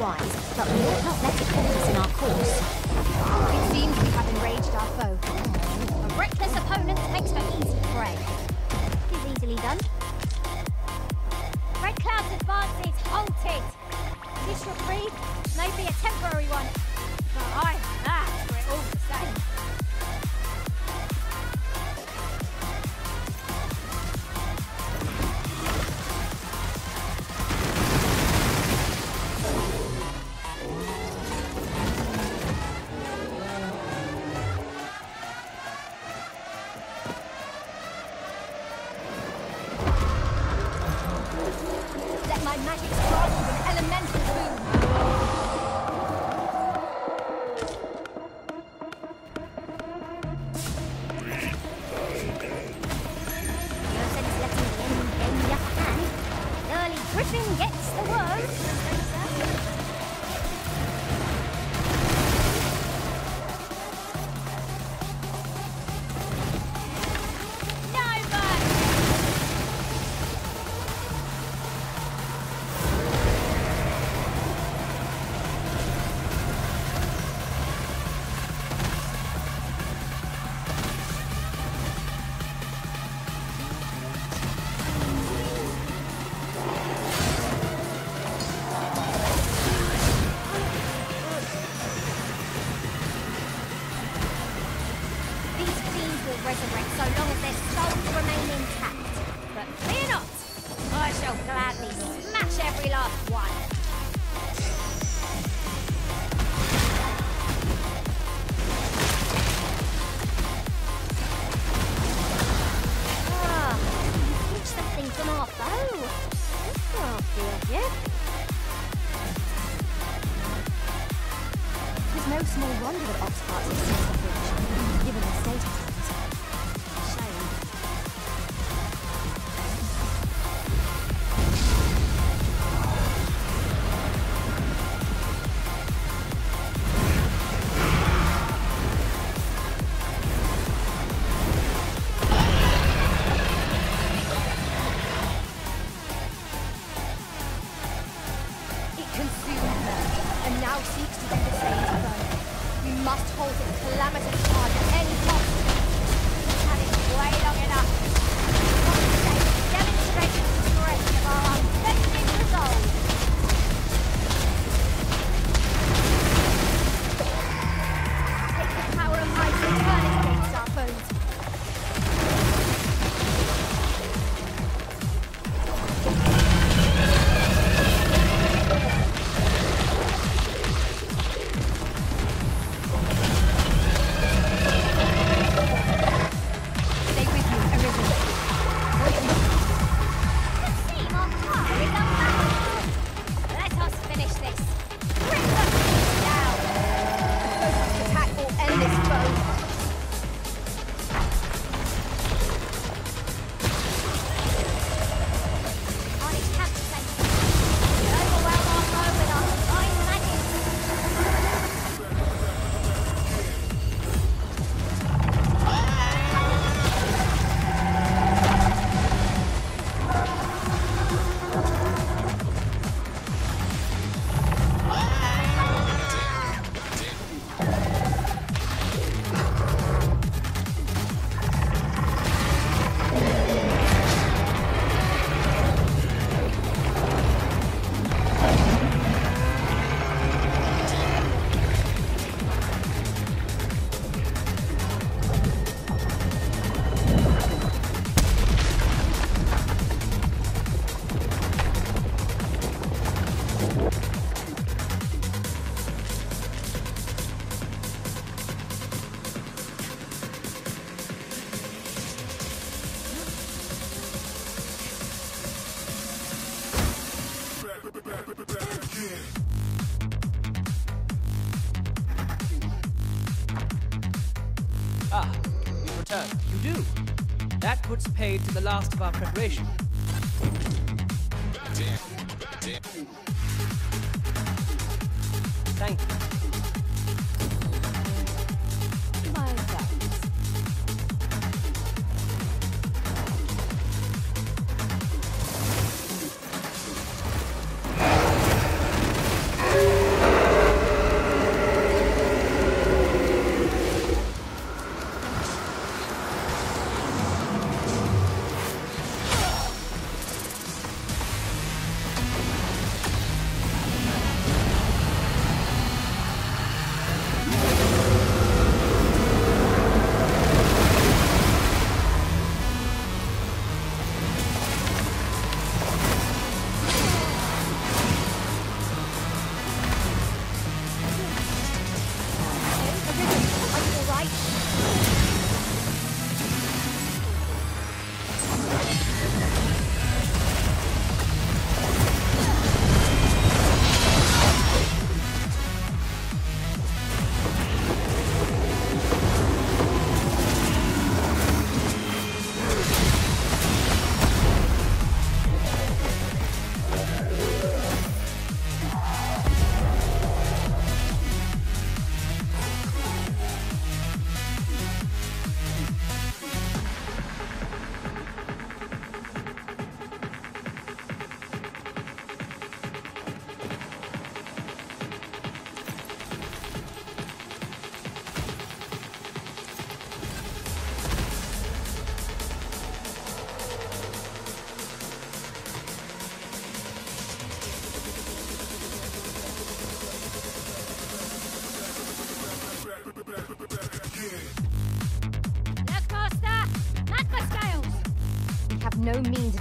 wise, but we ought not let it hold us in our course. It seems we have enraged our foe. A reckless opponent makes for easy prey. Is easily done. Red Cloud's advance is halted. This reprieve may be a temporary one, my magic stronger than elemental. Ah, you return. You do. That puts paid to the last of our preparation. Thank you.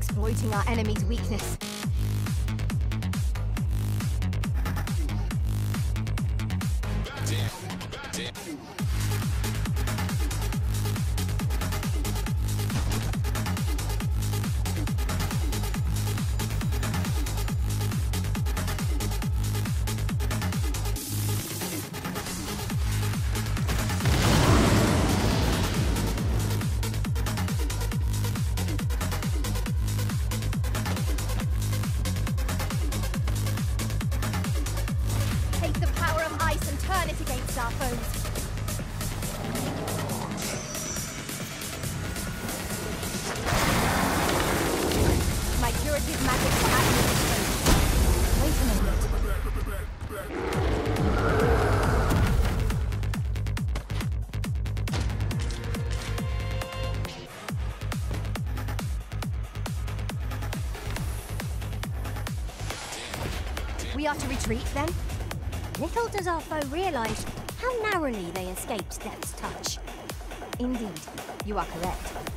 exploiting our enemy's weakness. We are to retreat then? Little does our foe realise how narrowly they escaped Death's touch. Indeed, you are correct.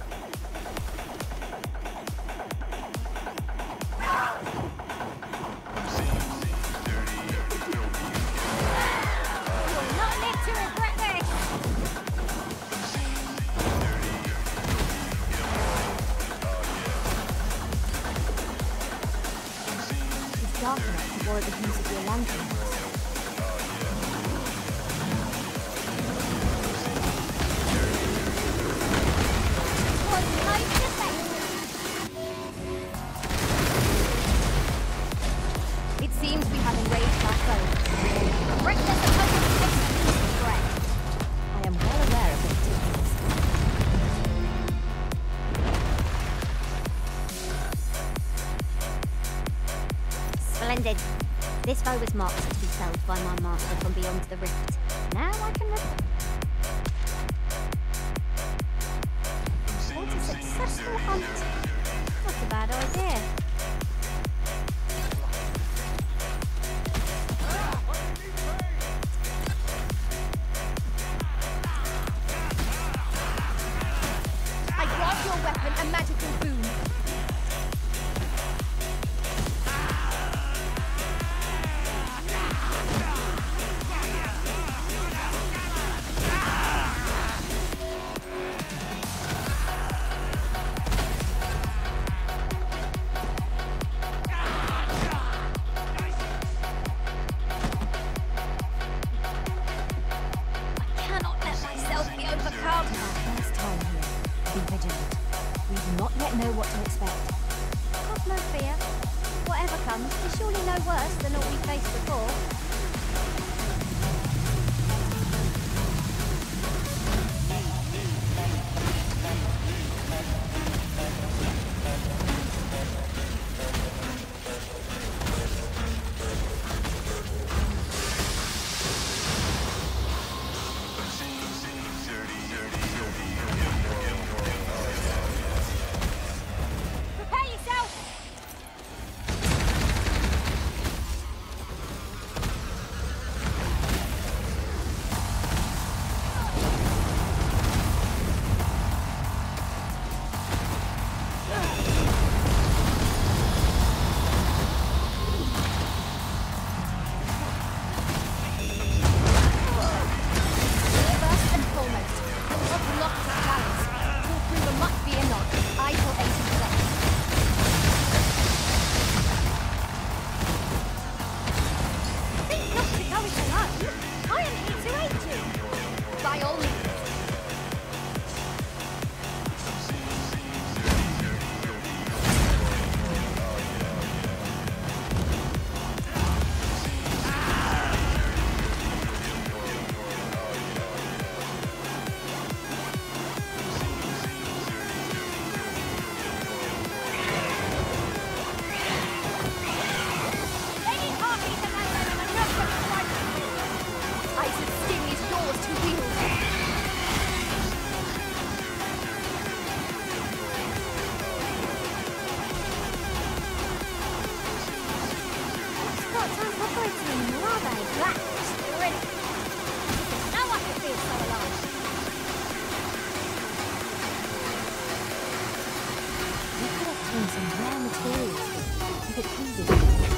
This vote was marked to be sold by my master from beyond the rift. Now I can Kyle some rare materials. If it pleases.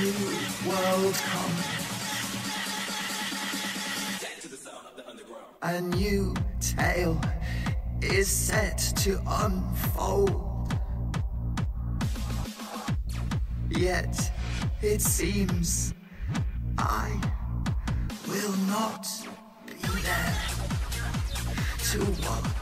New world. A new tale is set to unfold. Yet it seems I will not be there to watch.